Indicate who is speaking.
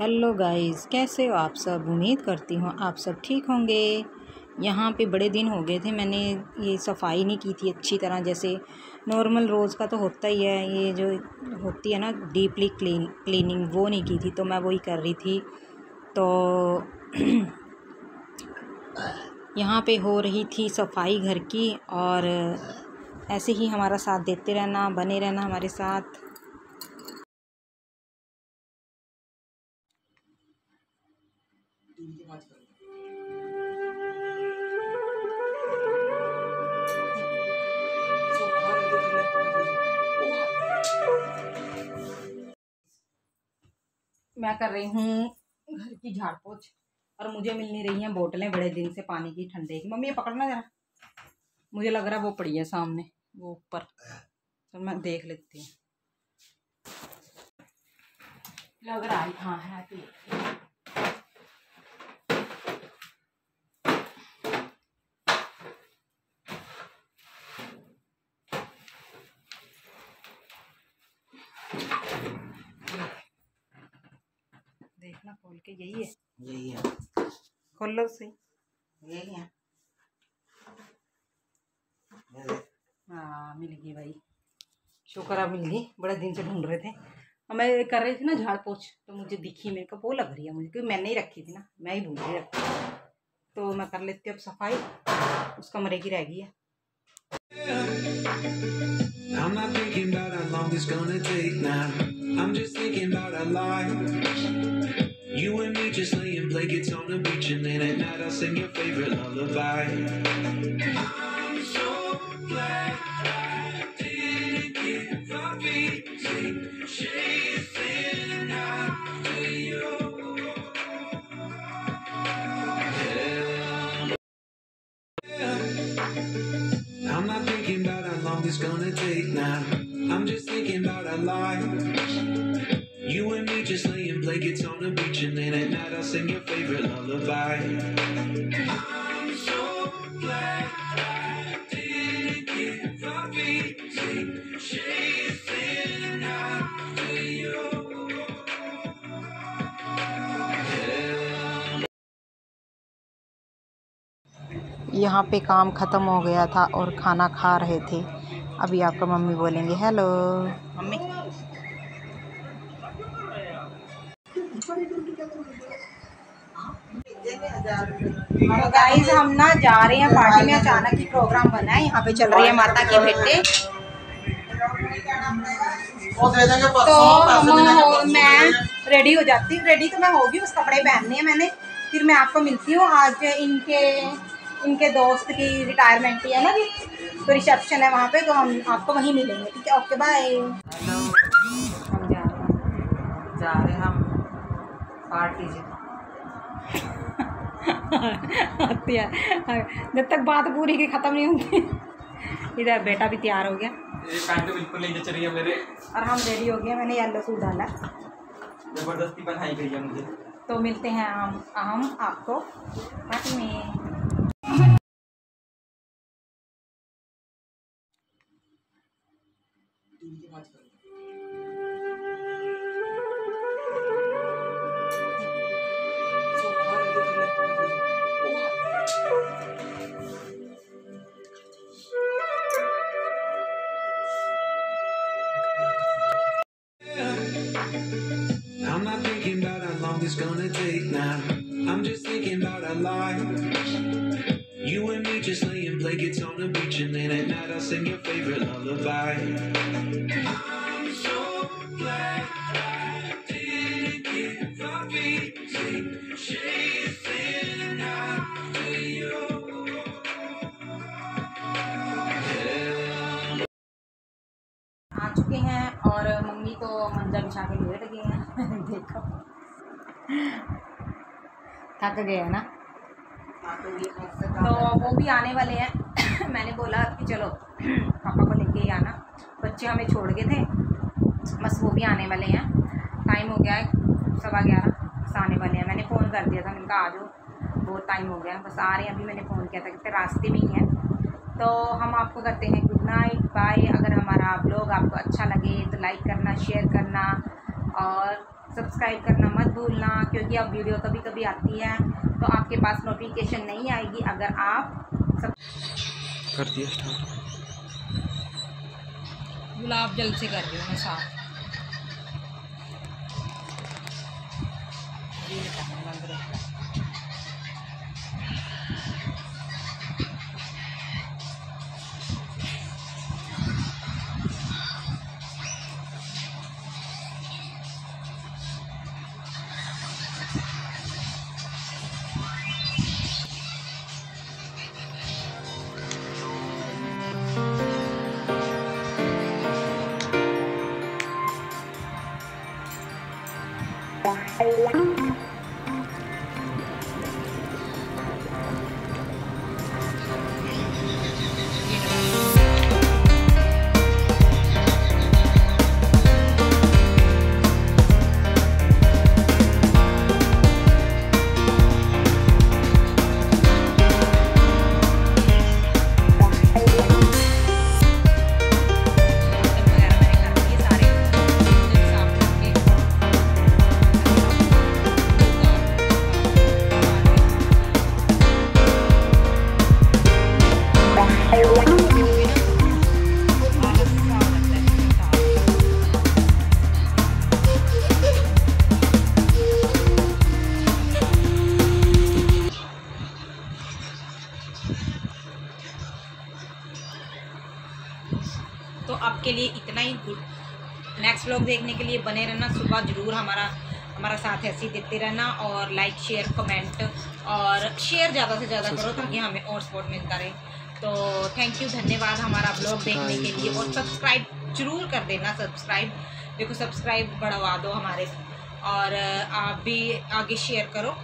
Speaker 1: Hello guys, कैसे हो आप सब? उम्मीद करती हूँ आप सब ठीक होंगे। यहाँ पे बड़े दिन हो गए थे, मैंने ये सफ़ाई नहीं की थी अच्छी तरह, जैसे नॉर्मल रोज़ का तो होता ही है, ये जो होती है ना, डीपली क्लीन, क्लीनिंग, वो नहीं की थी तो मैं वही कर रही थी। तो यहाँ पे हो रही थी सफ़ाई घर की, और ऐसे ही हमारा साथ देते रहना, बने रहना हमारे साथ। मैं कर रही हूँ घर की झाड़ पोछ। और मुझे मिल नहीं रही हैं बोतलें बड़े दिन से पानी की ठंडे की। मम्मी, ये पकड़ना ज़रा। मुझे लग रहा है वो पड़ी है सामने, वो ऊपर। तो मैं देख लेती हूँ। लग रहा है हाँ है खोल के यही है।
Speaker 2: यही है।
Speaker 1: खोल लो सही
Speaker 2: यही है।
Speaker 1: हाँ मिल गई भाई। शुक्र मिल गई। बड़े दिन से ढूंढ रहे थे। और मैं कर रही थी ना झाड़ पोछ तो मुझे दिखी मेरे को वो लग रही है मुझे क्योंकि मैंने ही रखी थी ना। मैं ही भूल गई रखी तो मैं कर लेती हूँ अब सफ़ाई। उस कमरे की रह गई है।
Speaker 3: I'm not thinking about how long it's gonna take now. I'm just thinking about our life. You and me just laying blankets on the beach, and then at night I'll sing your favorite lullaby. I'm so glad I didn't give up easy, chasing after you. I'm not thinking about how long it's gonna take now. I'm just thinking about our life. Blankets on the beach, and then at night I'll sing your favorite lullaby. I'm so glad I didn't give up easy, chasing after you.
Speaker 1: यहाँ पे काम ख़त्म हो गया था और खाना खा रहे थे अभी आपका मम्मी बोलेंगे हेलो मम्मी तो गाइस हम ना जा रहे हैं पार्टी में। अचानक ही प्रोग्राम बना है यहाँ पे चल रही है माता की भेंटे। तो हम मैं रेडी हो जाती हूँ। रेडी तो मैं होगी उस कपड़े पहनने हैं मैंने। फिर मैं आपको मिलती हूँ। आज इनके इनके दोस्त की रिटायरमेंट ही है ना जी। तो रिसेप्शन है वहाँ पे तो हम आपको वहीं मिलेंगे। ठीक है ओके बाय हम जा रहे
Speaker 2: जा रहे हैं हम। पार्टी से
Speaker 1: जब तक बात पूरी की ख़त्म नहीं होती। इधर बेटा भी तैयार हो गया।
Speaker 4: ये पैंट तो बिल्कुल नहीं जच रही है मेरे।
Speaker 1: और हम रेडी हो गए मैंने येलो सूट डाला।
Speaker 4: ज़बरदस्ती बनाई गई है मुझे।
Speaker 1: तो मिलते हैं हम हम आपको पार्टी में।
Speaker 3: long it's gonna take now. I'm just thinking about our life. You and me just laying blankets on the beach, and then at night I'll sing your favorite lullaby. I'm so glad I didn't give up easy, chasing after you.
Speaker 1: आ चुके हैं और mummy तो मंजा बिछा के late गए हैं देखो थक गए ना? तो वो भी आने वाले हैं। मैंने बोला कि चलो, पापा को लेके ही आना। बच्चे हमें छोड़ गए थे। बस वो भी आने वाले हैं। टाइम हो गया है, सवा ग्यारह बस आने वाले हैं। मैंने फ़ोन कर दिया था, मैंने कहा, आ जाओ। बहुत टाइम हो गया है, बस आ रहे हैं। अभी मैंने फ़ोन किया था कि रास्ते में ही हैं। तो हम आपको करते हैं गुड नाइट बाय अगर हमारा ब्लॉग आपको अच्छा लगे तो लाइक करना शेयर करना। और सब्सक्राइब करना मत भूलना क्योंकि अब वीडियो कभी कभी आती है तो आपके पास नोटिफिकेशन नहीं आएगी अगर आप सब
Speaker 5: कर दिया स्टार्ट
Speaker 1: गुलाब जल से कर रही हूँ मैं साफ़। नेक्स्ट व्लॉग देखने के लिए बने रहना। सुबह ज़रूर हमारा हमारा साथ ऐसे ही देते रहना और लाइक शेयर कमेंट और शेयर ज़्यादा से ज़्यादा करो ताकि हमें और सपोर्ट मिलता रहे। तो थैंक यू धन्यवाद हमारा ब्लॉग देखने के लिए। और सब्सक्राइब ज़रूर कर देना सब्सक्राइब देखो सब्सक्राइब बढ़वा दो हमारे और आप भी आगे शेयर करो।